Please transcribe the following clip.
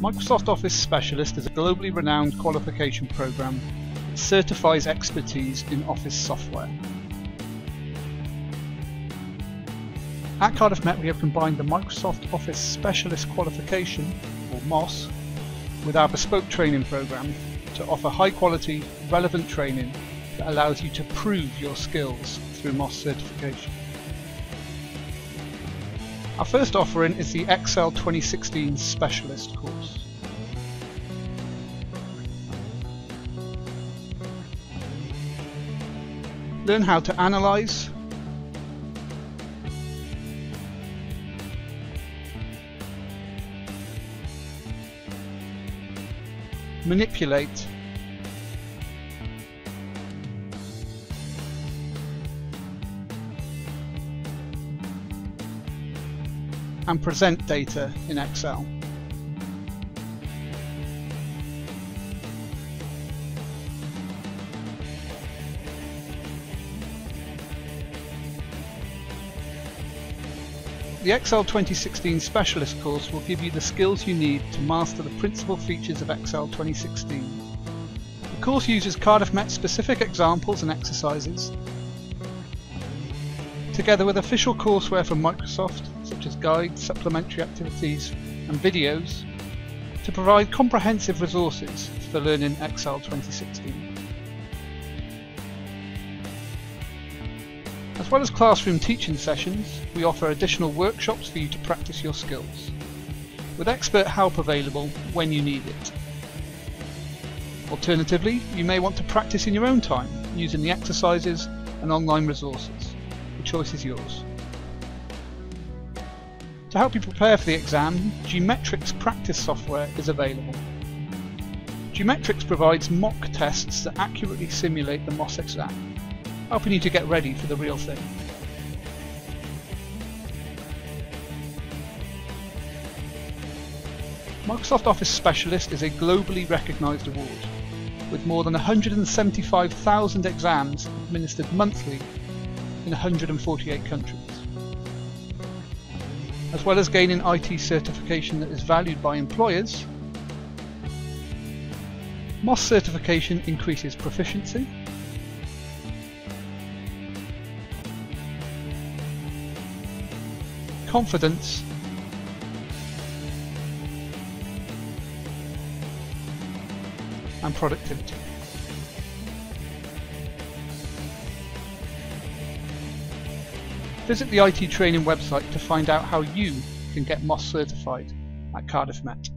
Microsoft Office Specialist is a globally renowned qualification program that certifies expertise in Office software. At Cardiff Met we have combined the Microsoft Office Specialist qualification, or MOS, with our bespoke training program to offer high quality, relevant training that allows you to prove your skills through MOS certification. Our first offering is the Excel 2016 Specialist course. Learn how to analyse, manipulate and present data in Excel. The Excel 2016 Specialist course will give you the skills you need to master the principal features of Excel 2016. The course uses Cardiff Met specific examples and exercises, together with official courseware from Microsoft such as guides, supplementary activities and videos to provide comprehensive resources for the learning Excel 2016. As well as classroom teaching sessions, we offer additional workshops for you to practice your skills, with expert help available when you need it. Alternatively, you may want to practice in your own time using the exercises and online resources. Choice is yours. To help you prepare for the exam, GMetrix practice software is available. GMetrix provides mock tests that accurately simulate the MOS exam helping you to get ready for the real thing. Microsoft Office Specialist is a globally recognised award, with more than 175,000 exams administered monthly in 148 countries. As well as gaining IT certification that is valued by employers, MOS certification increases proficiency, confidence and productivity. Visit the IT training website to find out how you can get MOS certified at Cardiff Met.